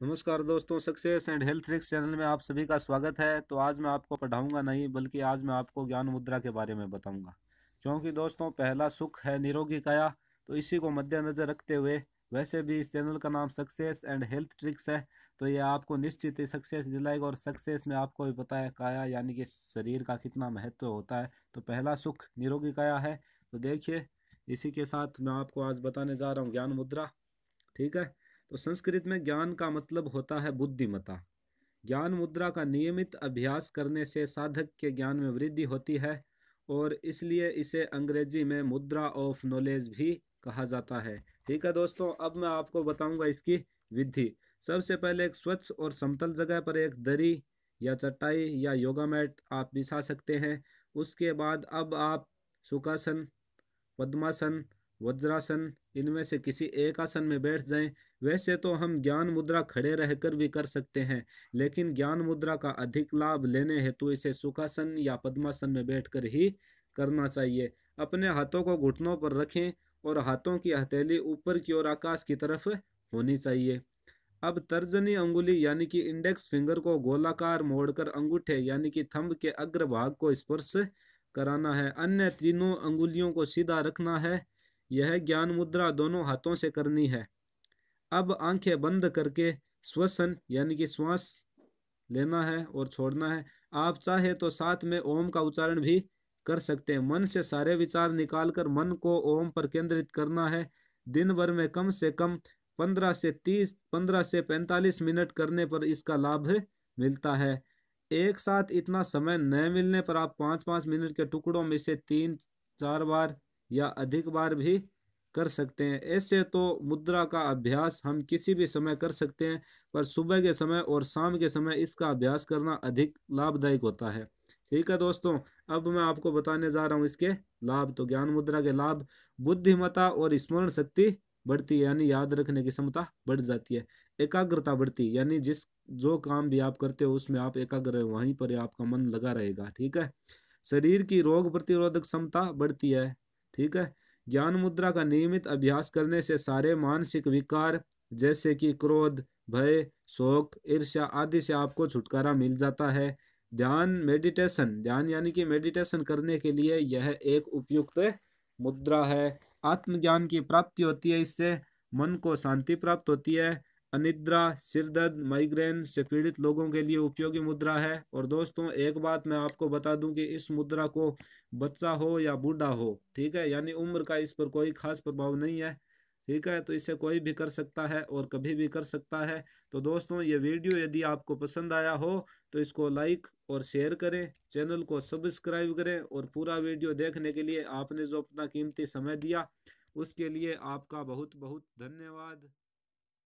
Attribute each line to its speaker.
Speaker 1: नमस्कार दोस्तों, success and health tricks channel में आप सभी का स्वागत है। तो आज मैं आपको पढ़ाऊँगा नहीं, बल्कि आज मैं आपको ज्ञान मुद्रा के बारे में बताऊँगा। क्योंकि दोस्तों, पहला सुख है निरोगी काया तो इसी को मद्देनज़र रखते हुए वैसे भी इस चैनल का नाम सक्सेस एंड हेल्थ ट्रिक्स है। तो ये आपको निश्चित ही सक्सेस दिलाएगा और सक्सेस में आपको भी पता है काया यानी कि शरीर का कितना महत्व होता है। तो पहला सुख निरोगी काया है। तो देखिए, इसी के साथ मैं आपको आज बताने जा रहा हूँ ज्ञान मुद्रा। ठीक है? तो संस्कृत में ज्ञान का मतलब होता है बुद्धिमता ज्ञान मुद्रा का नियमित अभ्यास करने से साधक के ज्ञान में वृद्धि होती है और इसलिए इसे अंग्रेज़ी में मुद्रा ऑफ़ नॉलेज भी कहा जाता है। ठीक है दोस्तों, अब मैं आपको बताऊँगा इसकी विधि। सबसे पहले एक स्वच्छ और समतल जगह पर एक दरी या चटाई या योगा मैट आप बिछा सकते हैं। उसके बाद अब आप सुखासन, पद्मासन वज्रासन, इनमें से किसी एक आसन में बैठ जाएँ। वैसे तो हम ज्ञान मुद्रा खड़े रहकर भी कर सकते हैं, लेकिन ज्ञान मुद्रा का अधिक लाभ लेने हेतु इसे सुखासन या पद्मासन में बैठकर ही करना चाहिए। अपने हाथों को घुटनों पर रखें और हाथों की हथेली ऊपर की ओर आकाश की तरफ़ होनी चाहिए। अब तर्जनी अंगुली यानी कि इंडेक्स फिंगर को गोलाकार मोड़कर अंगूठे यानी कि थंब के अग्रभाग को स्पर्श कराना है। अन्य तीनों अंगुलियों को सीधा रखना है। यह ज्ञान मुद्रा दोनों हाथों से करनी है। अब आँखें बंद करके श्वसन, यानी कि श्वास लेना है और छोड़ना है। आप चाहे तो साथ में ओम का उच्चारण भी कर सकते हैं। मन से सारे विचार निकालकर मन को ओम पर केंद्रित करना है। दिन भर में कम से कम पंद्रह से तीस, पंद्रह से पैंतालीस मिनट करने पर इसका लाभ मिलता है। एक साथ इतना समय न मिलने पर आप पाँच पाँच मिनट के टुकड़ों में से तीन, चार बार या अधिक बार भी कर सकते हैं। ऐसे तो मुद्रा का अभ्यास हम किसी भी समय कर सकते हैं, पर सुबह के समय और शाम के समय इसका अभ्यास करना अधिक लाभदायक होता है। ठीक है दोस्तों, अब मैं आपको बताने जा रहा हूँ इसके लाभ। तो ज्ञान मुद्रा के लाभ बुद्धिमता और स्मरण शक्ति बढ़ती है, यानी याद रखने की क्षमता बढ़ जाती है। एकाग्रता बढ़ती है यानी जिस, जो काम भी आप करते हो उसमें आप एकाग्र वहीं पर आपका मन लगा रहेगा। ठीक है? शरीर की रोग प्रतिरोधक क्षमता बढ़ती है ठीक है? ज्ञान मुद्रा का नियमित अभ्यास करने से सारे मानसिक विकार, जैसे कि क्रोध, भय, शोक, ईर्ष्या आदि से आपको छुटकारा मिल जाता है। ध्यान मेडिटेशन ध्यान यानी कि मेडिटेशन करने के लिए यह एक उपयुक्त मुद्रा है। आत्मज्ञान की प्राप्ति होती है, इससे मन को शांति प्राप्त होती है। अनिद्रा सिरदर्द माइग्रेन से पीड़ित लोगों के लिए उपयोगी मुद्रा है। और दोस्तों, एक बात मैं आपको बता दूँ कि इस मुद्रा को बच्चा हो या बूढ़ा हो, ठीक है, यानी उम्र का इस पर कोई खास प्रभाव नहीं है, ठीक है तो इसे कोई भी कर सकता है और कभी भी कर सकता है। तो दोस्तों, ये वीडियो यदि आपको पसंद आया हो तो इसको लाइक और शेयर करें चैनल को सब्सक्राइब करें और पूरा वीडियो देखने के लिए आपने जो अपना कीमती समय दिया, उसके लिए आपका बहुत बहुत धन्यवाद।